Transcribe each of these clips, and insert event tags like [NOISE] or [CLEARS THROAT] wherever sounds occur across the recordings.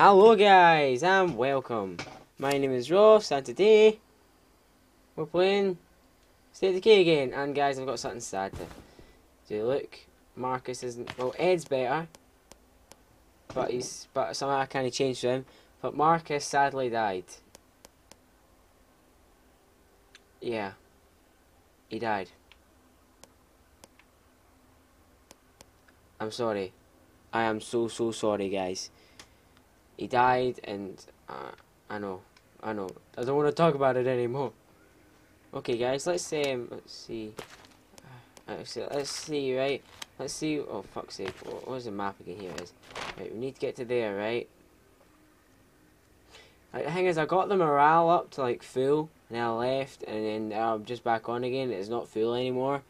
Hello guys and welcome. My name is Ross and today we're playing State of Decay again and guys I've got something sad to do. Look, Marcus isn't well Ed's better but he's but somehow I kinda changed him. But Marcus sadly died. Yeah. He died. I'm sorry. I am so so sorry guys. He died and uh, I know. I know. I don't want to talk about it anymore. Okay guys, let's um let's see. Uh, let's see, let's see, right? Let's see oh fuck's sake, what, what's the map again? Here it is. Right, we need to get to there, right? Right, the thing is I got the morale up to like full and I left and then I'm just back on again. It's not full anymore.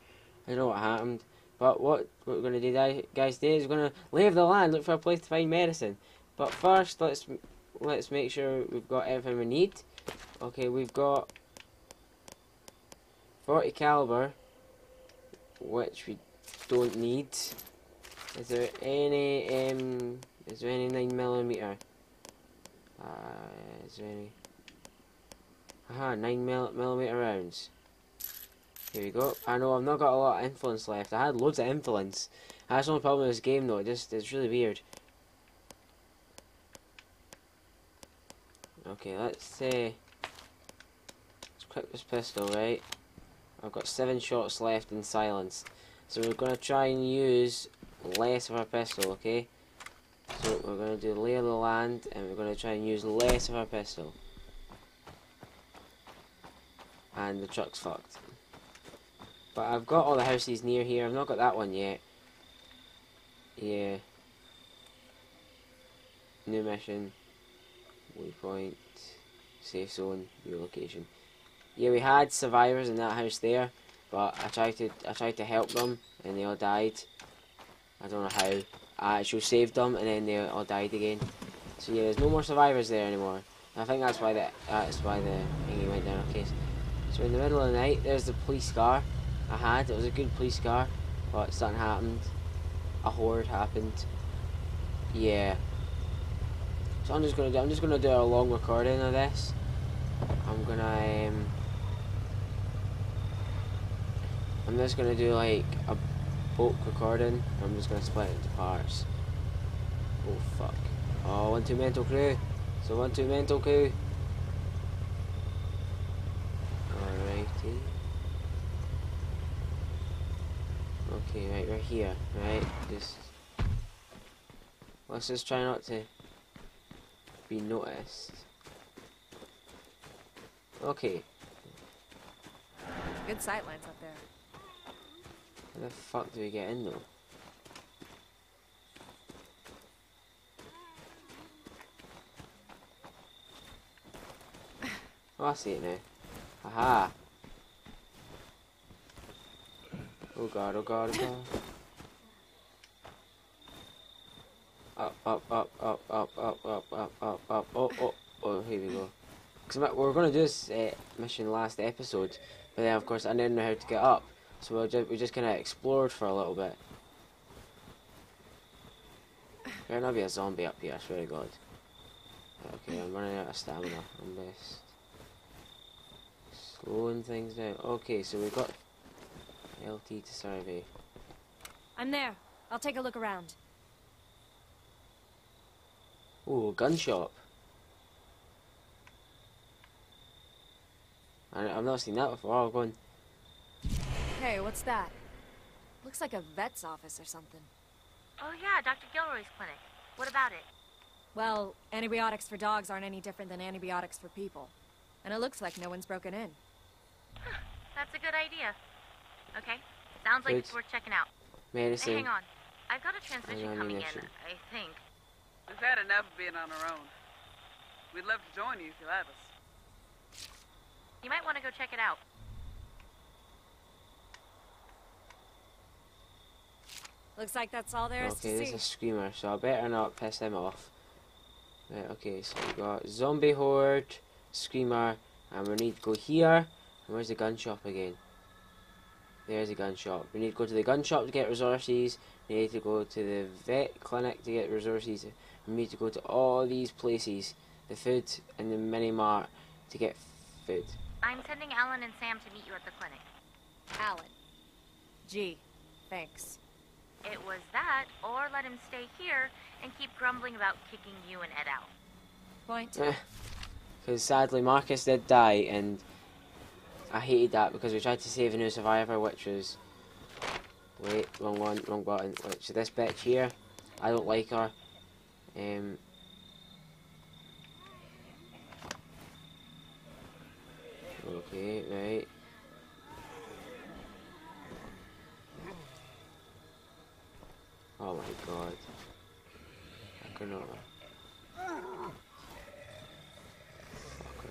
I don't know what happened. But what, what we're going to do guys today is we're going to leave the land, look for a place to find medicine. But first, let's let's make sure we've got everything we need. Okay, we've got 40 caliber, which we don't need. Is there any um? Is there any nine millimeter? Uh, is there any? Aha, nine mil millimeter rounds. Here we go. I know I've not got a lot of influence left. I had loads of influence. That's the only problem with this game though. It just it's really weird. Okay, let's say let's equip this pistol, right? I've got seven shots left in silence. So we're gonna try and use less of our pistol, okay? So we're gonna do lay of the land and we're gonna try and use less of our pistol. And the truck's fucked. But I've got all the houses near here. I've not got that one yet. Yeah. New mission. Waypoint. Safe zone. relocation. Yeah, we had survivors in that house there, but I tried to I tried to help them and they all died. I don't know how. I actually saved them and then they all died again. So yeah, there's no more survivors there anymore. I think that's why that that's why the thingy went down. Okay, so in the middle of the night, there's the police car I had. It was a good police car, but something happened. A horde happened. Yeah. So I'm just gonna do. I'm just gonna do a long recording of this. I'm gonna. Um, I'm just gonna do like a bulk recording. I'm just gonna split it into parts. Oh fuck. Oh, one two mental crew. So one two mental crew. Alrighty. Okay, right, we're here, right? Just let's just try not to be noticed. Okay. Good sight lines up there. How the fuck do we get in though? [LAUGHS] Oh, I see it now. Aha! Oh god, oh god, oh god. [LAUGHS] Up, up, up, up, up, up, up, up, up, oh, oh, oh, here we go. Because we are going to do this uh, mission last episode, but then of course I didn't know how to get up. So we just, we just kind of explored for a little bit. Better not be a zombie up here, I swear to God. Okay, I'm running out of stamina. I'm best. Slowing things down. Okay, so we got LT to survey. I'm there. I'll take a look around. Ooh, gun shop. I, I've not seen that before. I'm going. Hey, what's that? Looks like a vet's office or something. Oh yeah, Dr. Gilroy's clinic. What about it? Well, antibiotics for dogs aren't any different than antibiotics for people. And it looks like no one's broken in. Huh, that's a good idea. Okay, sounds like it's worth checking out. Medicine. Hey, hang on. I've got a transmission coming in, I think. We've had enough of being on our own. We'd love to join you if you'll have us. You might want to go check it out. Looks like that's all there is okay, to see. there's a screamer, so I better not piss him off. Right, okay, so we got zombie horde, screamer, and we need to go here. And where's the gun shop again? There's a gun shop. We need to go to the gun shop to get resources. We need to go to the vet clinic to get resources. We need to go to all these places, the food and the mini mart, to get food. I'm sending Alan and Sam to meet you at the clinic. Alan. Gee, thanks. It was that, or let him stay here and keep grumbling about kicking you and Ed out. Point. [LAUGHS] Because sadly Marcus did die, and I hated that because we tried to save a new survivor, which was wait, wrong one, wrong button. Which this bitch here, I don't like her. Um. Okay, right. Oh my god. I cannot.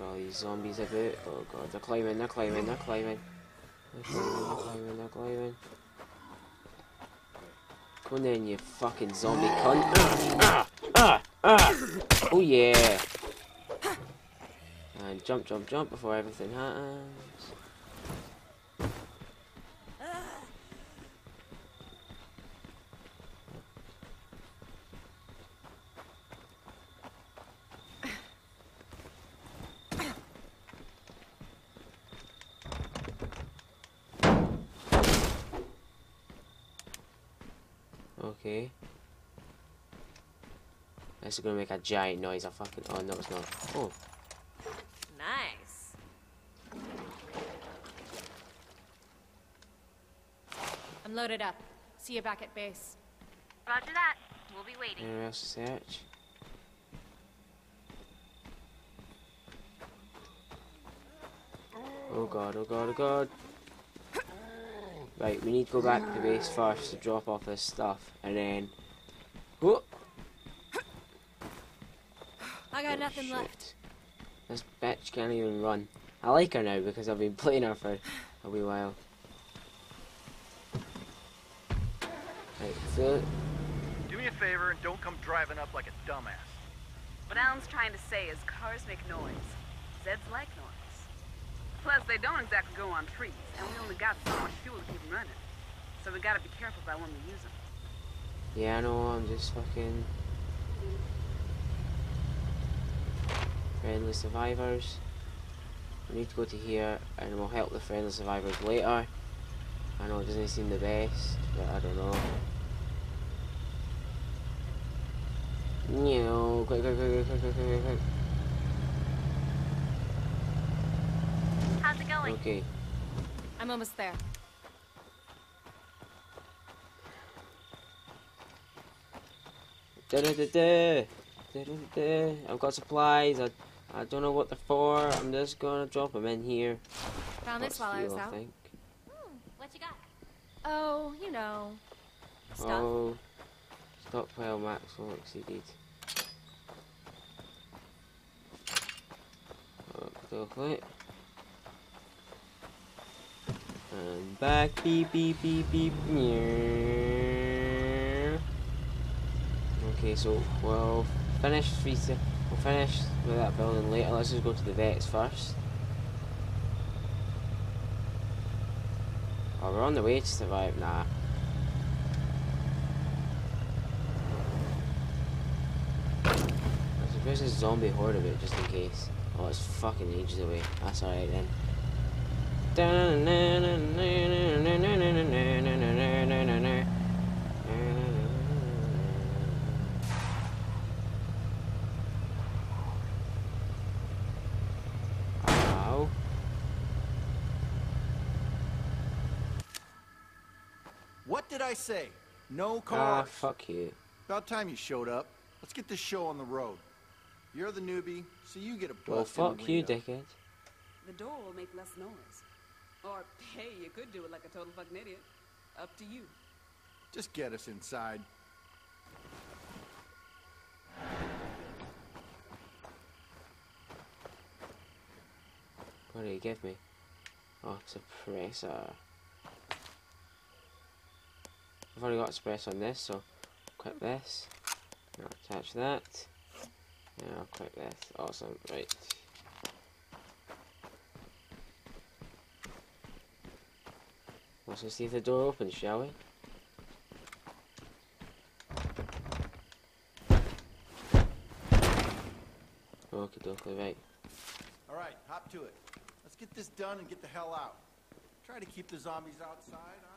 All these zombies? Oh god, they're climbing, they're climbing, they're climbing. They're climbing, they're climbing, they're climbing. On then, you fucking zombie cunt. Ah, ah, ah. Oh yeah. And jump, jump, jump before everything happens. Okay. This gonna make a giant noise. I fucking. Oh no, it's not. Oh, Nice. I'm loaded up. See you back at base. Roger that. We'll be waiting. anyone else to search? Oh god, oh god, oh god. Right, we need to go back to base first to drop off this stuff, and then. I got oh, nothing shit. left. This bitch can't even run. I like her now because I've been playing her for a wee while. Right, so Do me a favor and don't come driving up like a dumbass. What Alan's trying to say is cars make noise. Zeds like noise. Plus, they don't exactly go on trees, and we only got so much fuel to keep them running. So we gotta be careful about when we use them. Yeah, I know, I'm just fucking... Friendly survivors. We need to go to here, and we'll help the friendly survivors later. I know it doesn't seem the best, but I don't know. No, quick, quick, quick, quick, quick, quick, quick. How's it going? Okay, I'm almost there. da da da da da da da. I've got supplies. I I don't know what they're for. I'm just gonna drop them in here. Found this while I was out. think. Hmm, what you got? Oh, you know. Stuff. Oh, stockpile maximum exceeded. Okay. And back, beep, beep, beep, beep. meow. Okay, so we'll finish three. We'll finish with that building later. Let's just go to the vets first. Oh, we're on the way to survive. Nah. There's a zombie horde of it just in case. Oh, it's fucking ages away. That's alright then. What did I say? No Ah, fuck you. About time you showed up. Let's get this show on the road. You're the newbie, so you get a Well, bust in fuck you, dickhead. The door will make less noise. Or, hey, you could do it like a total fucking idiot. Up to you. Just get us inside. What do you give me? Oh, suppressor. I've already got suppressor on this, so click this. I'll attach that. I'll click this. Awesome, right. Let's see if the door opens, shall we? Okay, dokie, right. All right, hop to it. Let's get this done and get the hell out. Try to keep the zombies outside, huh?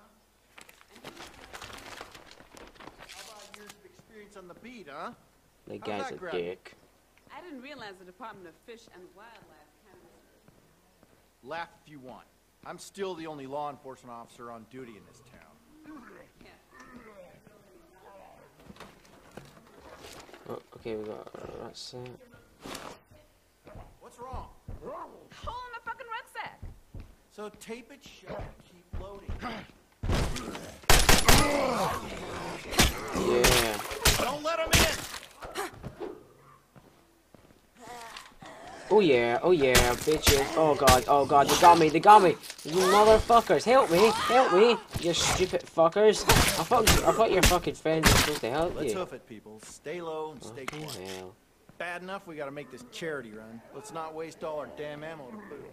How about years of experience on the beat, huh? The How's guy's that a grab dick. I didn't realize the Department of Fish and Wildlife kind of Laugh if you want. I'm still the only law enforcement officer on duty in this town. Oh, okay, we got uh, that's uh, What's wrong? Hole in my fucking rucksack. So tape it shut and keep loading. [CLEARS THROAT] yeah. Don't let them in! Oh yeah, oh yeah, bitches. Oh god, oh god, they got me, they got me. You motherfuckers, help me, help me, you stupid fuckers. I thought, I thought your fucking friends were supposed to help Let's you. hoof it, people. Stay low and stay Fucking quiet. hell. Bad enough we gotta make this charity run. Let's not waste all our damn ammo to boot.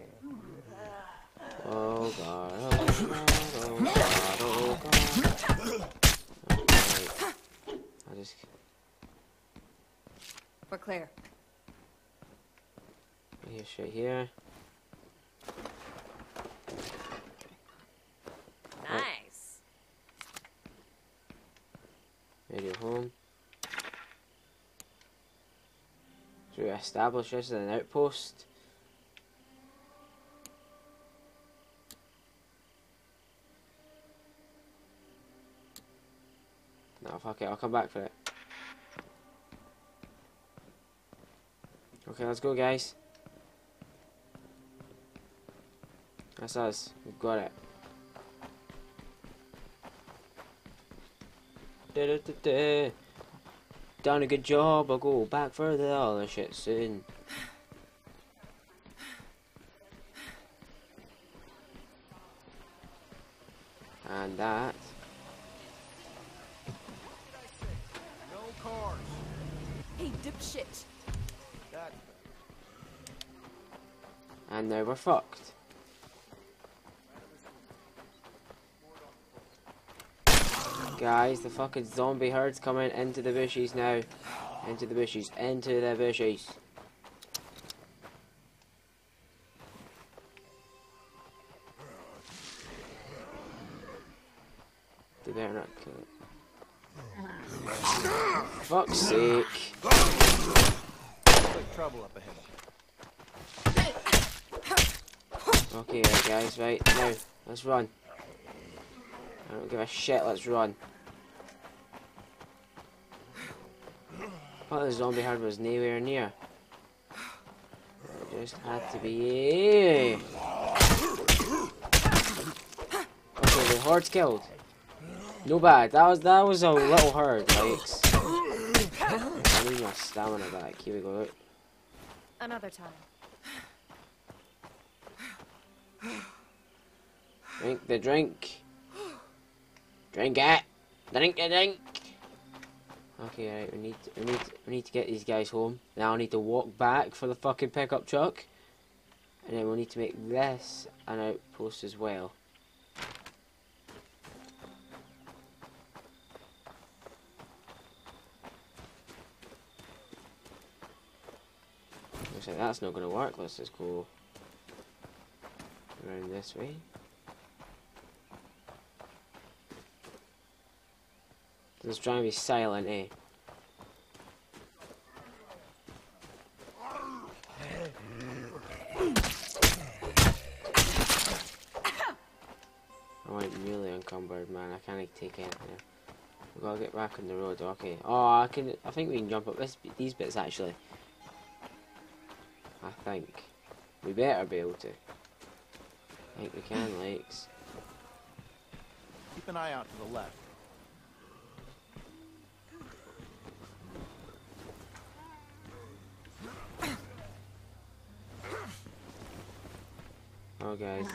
Oh god, oh god, oh god, oh god. Alright. I just, We're clear. Here, shit here. Nice. Radio home. Should we establish this as an outpost? No, fuck it, I'll come back for it. Okay, let's go, guys. That's us. We've got it. Da-da-da-da. Done a good job. I'll go back for the other shit soon. And that. No cars. Hey, dipshit. That's And now we're fucked. Guys, the fucking zombie herde's coming into the bushes now. Into the bushes. Into the bushes. They better not kill it. Fuck's sake. trouble up ahead. Okay, guys, right, now, let's run. I don't give a shit, let's run. Thought the zombie herd was nowhere near. It just had to be. Okay, the horde's killed. No bad. That was that was a little herd, like. I need my stamina back. Here we go. Another time. Drink the drink. Drink it. Drink the drink. Okay, right. We need we need we need to get these guys home. Now I need to walk back for the fucking pickup truck, and then we'll need to make this an outpost as well. Looks like that's not going to work. Let's just go around this way. Let's try be silent, eh? Take it. Yeah. We gotta get back on the road. Okay. Oh, I can. I think we can jump up this, these bits actually. I think we better be able to. I think we can, Lakes. Keep an eye out to the left. Oh, guys.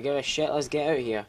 Give a shit. Let's get out of here.